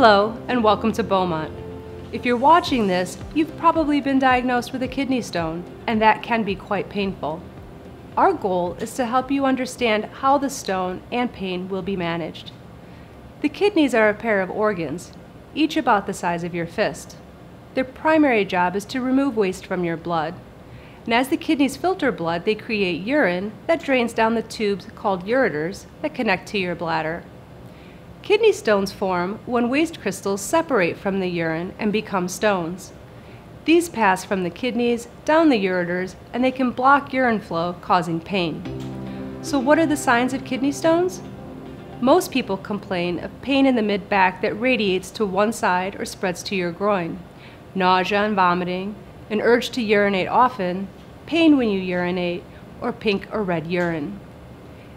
Hello, and welcome to Beaumont. If you're watching this, you've probably been diagnosed with a kidney stone, and that can be quite painful. Our goal is to help you understand how the stone and pain will be managed. The kidneys are a pair of organs, each about the size of your fist. Their primary job is to remove waste from your blood. And as the kidneys filter blood, they create urine that drains down the tubes called ureters that connect to your bladder. Kidney stones form when waste crystals separate from the urine and become stones. These pass from the kidneys down the ureters and they can block urine flow, causing pain. So, what are the signs of kidney stones? Most people complain of pain in the mid back that radiates to one side or spreads to your groin, nausea and vomiting, an urge to urinate often, pain when you urinate, or pink or red urine.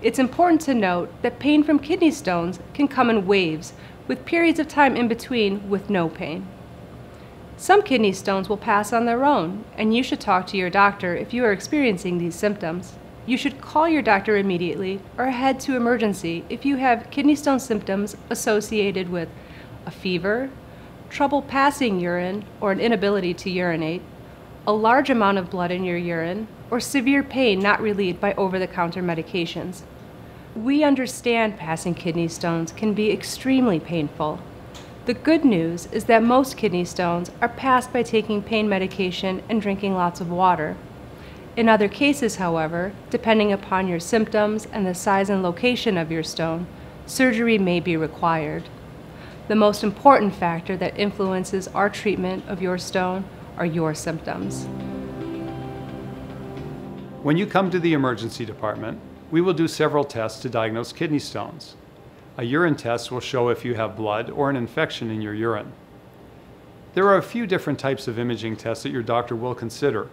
It's important to note that pain from kidney stones can come in waves, with periods of time in between with no pain. Some kidney stones will pass on their own, and you should talk to your doctor if you are experiencing these symptoms. You should call your doctor immediately or head to emergency if you have kidney stone symptoms associated with a fever, trouble passing urine or an inability to urinate, a large amount of blood in your urine, or severe pain not relieved by over the counter medications. We understand passing kidney stones can be extremely painful. The good news is that most kidney stones are passed by taking pain medication and drinking lots of water. In other cases, however, depending upon your symptoms and the size and location of your stone, surgery may be required. The most important factor that influences our treatment of your stone are your symptoms. When you come to the emergency department, we will do several tests to diagnose kidney stones. A urine test will show if you have blood or an infection in your urine. There are a few different types of imaging tests that your doctor will consider.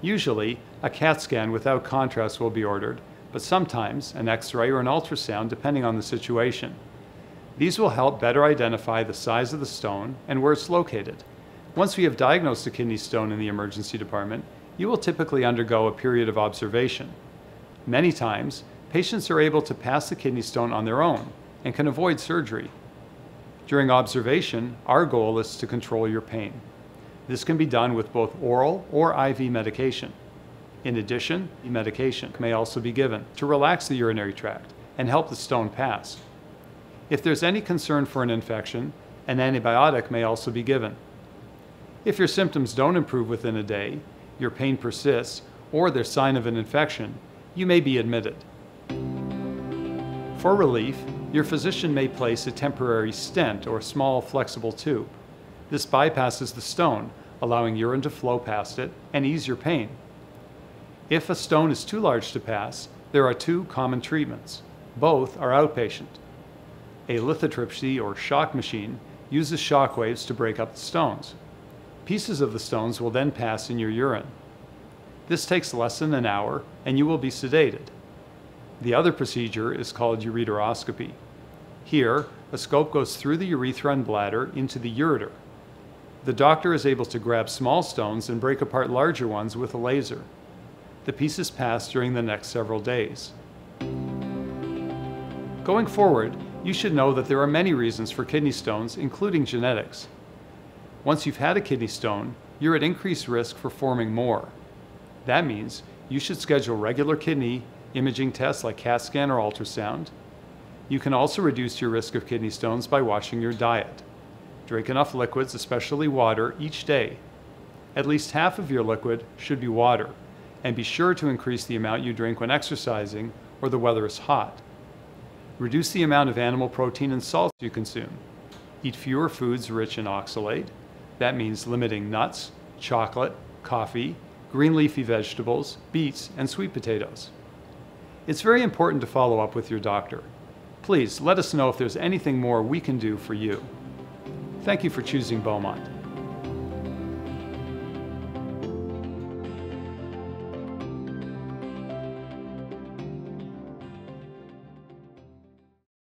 Usually, a CAT scan without contrast will be ordered, but sometimes an X-ray or an ultrasound depending on the situation. These will help better identify the size of the stone and where it's located. Once we have diagnosed a kidney stone in the emergency department, you will typically undergo a period of observation. Many times, patients are able to pass the kidney stone on their own and can avoid surgery. During observation, our goal is to control your pain. This can be done with both oral or IV medication. In addition, medication may also be given to relax the urinary tract and help the stone pass. If there's any concern for an infection, an antibiotic may also be given. If your symptoms don't improve within a day, your pain persists, or there's sign of an infection, you may be admitted. For relief, your physician may place a temporary stent or small flexible tube. This bypasses the stone, allowing urine to flow past it and ease your pain. If a stone is too large to pass, there are two common treatments. Both are outpatient. A lithotripsy or shock machine uses shock waves to break up the stones. Pieces of the stones will then pass in your urine. This takes less than an hour and you will be sedated. The other procedure is called ureteroscopy. Here, a scope goes through the urethra and bladder into the ureter. The doctor is able to grab small stones and break apart larger ones with a laser. The pieces pass during the next several days. Going forward, you should know that there are many reasons for kidney stones, including genetics. Once you've had a kidney stone, you're at increased risk for forming more. That means you should schedule regular kidney imaging tests like CAT scan or ultrasound. You can also reduce your risk of kidney stones by watching your diet. Drink enough liquids, especially water, each day. At least half of your liquid should be water, and be sure to increase the amount you drink when exercising or the weather is hot. Reduce the amount of animal protein and salt you consume. Eat fewer foods rich in oxalate. That means limiting nuts, chocolate, coffee, green leafy vegetables, beets, and sweet potatoes. It's very important to follow up with your doctor. Please let us know if there's anything more we can do for you. Thank you for choosing Beaumont.